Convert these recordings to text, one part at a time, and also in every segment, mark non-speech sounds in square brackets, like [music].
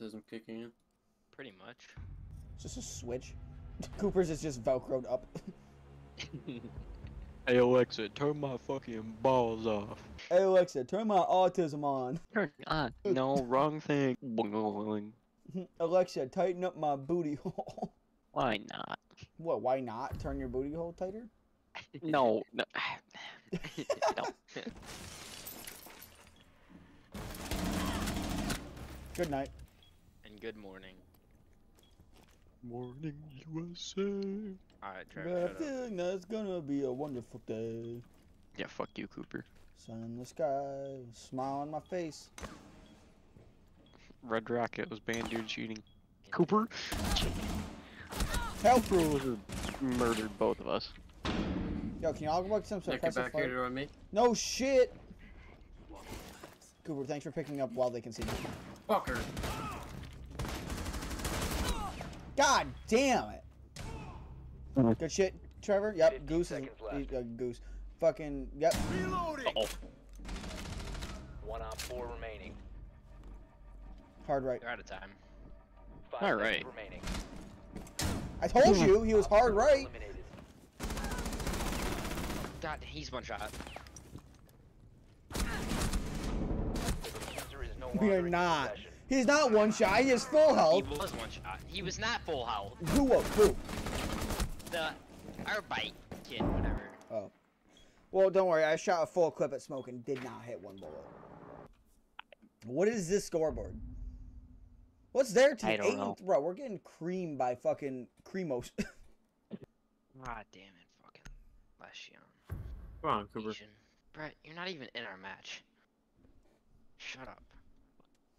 autism kicking in. Pretty much. It's just a switch. [laughs] Cooper's is just velcroed up. [laughs] Hey Alexa, turn my fucking balls off. hey Alexa, turn my autism on. [laughs] Turn on. No, wrong thing. Alexa, tighten up my booty hole. Why not? what? Why not? Turn your booty hole tighter? No. no. no. Good night. And good morning. Morning USA. Alright, Trevor, But I shut up. think that's gonna be a wonderful day. Yeah, fuck you, Cooper. Sun in the sky, smile on my face. Red Rocket was banned due to cheating. Cooper? Help! Cooper murdered both of us. Yo, can y'all go back to some Nick, get suppressive back here on me. No shit! Cooper, thanks for picking up while they can see me. Fucker. God damn it! Mhm. Good shit, Trevor. Yep, Goose is seconds left. uh, Goose. Fucking yep. Uh-oh. One op four remaining. Hard right. You're out of time. Five All seconds right. remaining. I told you he was hard right. God, he's one shot. The diffuser is no We are in your not. Possession. He's not one shot. He is full health. He health. was one shot. He was not full health. Who? Who? Who? The our bite kid, whatever. Oh. Well, don't worry. I shot a full clip at smoke and did not hit one bullet. What is this scoreboard? What's their team? I don't Eight know. Bro, we're getting creamed by fucking Cremos. God [laughs] ah, damn it, fucking Lesion. Come on, Cooper. Asian. Brett, you're not even in our match. Shut up.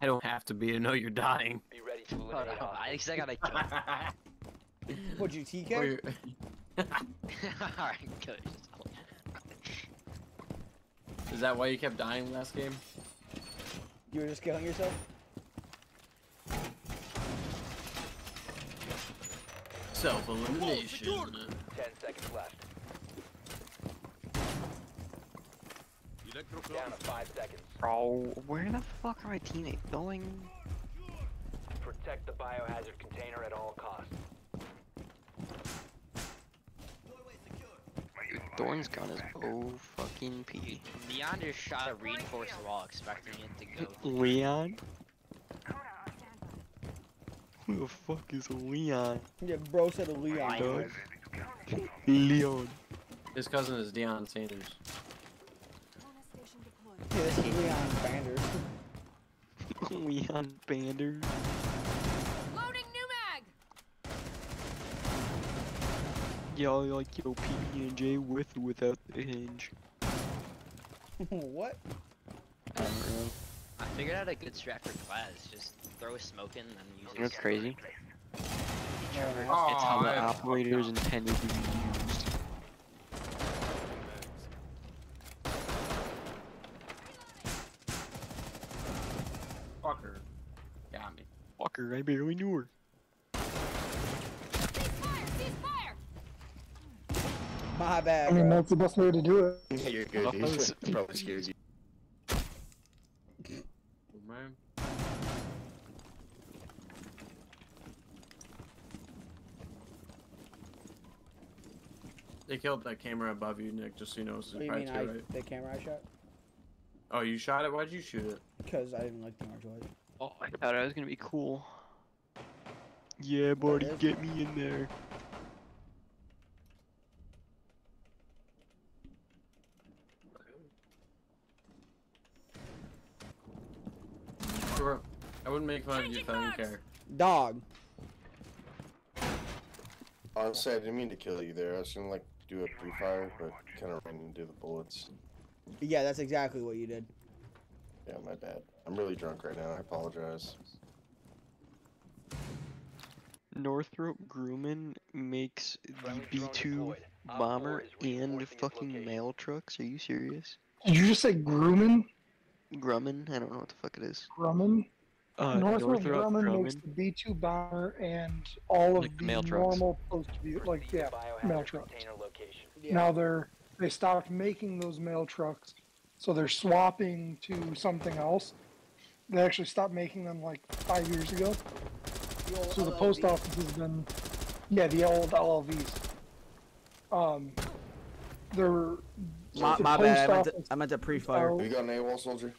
I don't have to be to know you're dying. Be ready to Hold eliminate on, I, hostiles. I gotta kill. [laughs] What'd you TK? Or you- [laughs] Alright, kill yourself. Is that why you kept dying last game? You were just killing yourself? Self elimination. Ten seconds left. Down to five seconds. Bro, where the fuck are my teammates going? Protect the biohazard container at all costs. Thorn's gun is O fucking P. Leon just shot a reinforced wall expecting it to go. [laughs] Leon? Who the fuck is Leon? Yeah, bro said a Leon. Fine. [laughs] Leon. His cousin is Deion Sanders. Yeah, this is Leon Banders. Leon Banders. Loading new mag. Y'all like your PB and J with or without the hinge. [laughs] what? I don't know. I figured out a good strat for class. Just throw a smoke in and then use You know crazy? Yeah, It's how the I- operators intended to be used. Fucker. Got me. I barely knew her. Cease fire. Cease fire. My bad, I mean, bro. that's the best way to do it. Yeah, you're good. Dude. s- Probably scares you. Man. They killed that camera above you, Nick, just so you know. It's What do you mean, to I, right. the camera I shot? Oh, you shot it? Why'd you shoot it? Because I didn't like the orange light. Oh, I thought I was gonna be cool. Yeah, buddy, get me in there. Sure. I wouldn't make fun of you if I didn't care. Dog. Honestly, I didn't mean to kill you there. I was gonna like do a pre-fire, but kind of ran into the bullets. Yeah, that's exactly what you did. Yeah, my bad. I'm really drunk right now. I apologize. Northrop Grumman makes the B2 bomber and reinforcing fucking mail trucks. Are you serious? Did you just say Grumman? Grumman? I don't know what the fuck it is. Grumman? Uh, Northrop Grumman makes the B2 bomber and all of Like the mail trucks. normal post like yeah, mail trucks. container location. Now they're they stopped making those mail trucks, so they're swapping to something else. They actually stopped making them like five years ago. The old So the post LLV. office has been, yeah, the old LLVs. Um, they're My, the my bad. I meant, to, I meant to pre-fire. Have you got an AWOL soldier?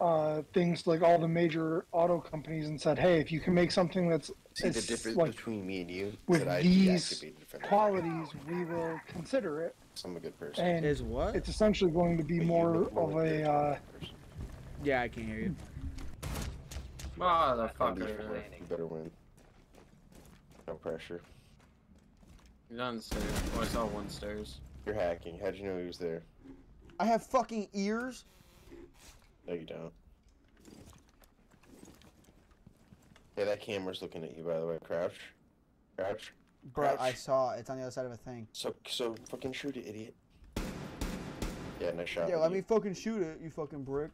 uh, things like all the major auto companies and said, hey, if you can make something that's See the difference like, between me and you with these deactivated Defender. qualities, we will consider it. So I'm a good person. And Is what? it's essentially going to be But more of a a uh. Yeah, I can't hear you. I'll be Motherfucker. You better win. No pressure. He's on the stairs. Oh, I saw one stairs. You're hacking. How'd you know he was there? I have fucking ears. No, you don't. Yeah, that camera's looking at you, by the way. Crouch. Crouch. Bro, I saw it. It's on the other side of a thing. So, so fucking shoot it, idiot. Yeah, nice shot. Yeah, let me fucking shoot it, you fucking brick.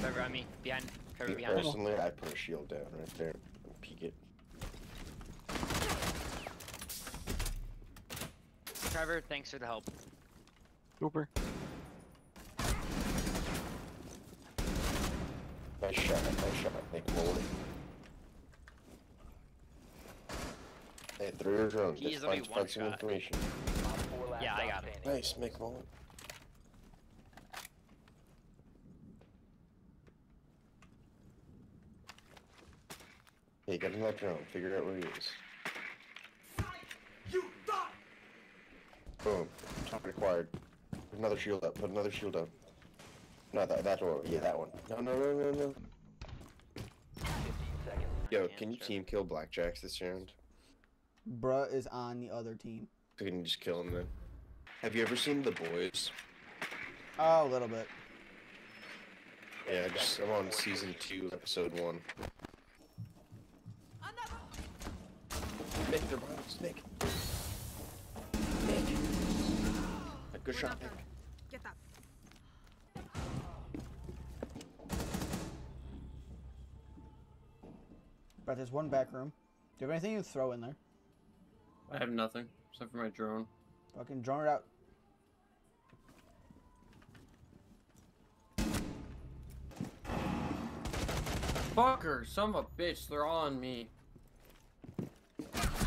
Trevor on me. Behind. Me behind. Personally, I put a shield down right there. and Peek it. Trevor, thanks for the help. Super. Nice shot. Nice shot. Make more. Hey, throw your drone. He Just only find, one some shot. information. Op four last Yeah, I got it. Nice, make mullet. Get him that drone. Figure out where he is. Boom. Top required. Put another shield up. Put another shield up. Not that. That one. Yeah, that one. No, no, no, no, no. Yo, can you team kill Blackjacks this round? Bruh is on the other team. We can just kill him then. Have you ever seen The Boys? Oh, a little bit. Yeah, just I'm on season two, episode one. Nick, they're behind us. Nick. Nick. A good shot, Nick. Get that. But there's one back room. Do you have anything you throw in there? I have nothing except for my drone. Fucking drone it out. Fucker, son of a bitch, they're all on me.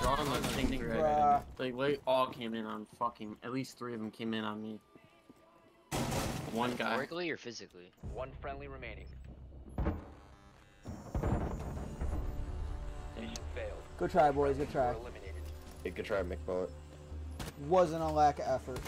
They're all on the thing thread. Like, they all came in on fucking. At least three of them came in on me. One guy. Metaphorically or physically? One friendly remaining. Mission failed. Good try, boys. Good try. Were eliminated. Hey, good try, McBullet. Wasn't a lack of effort.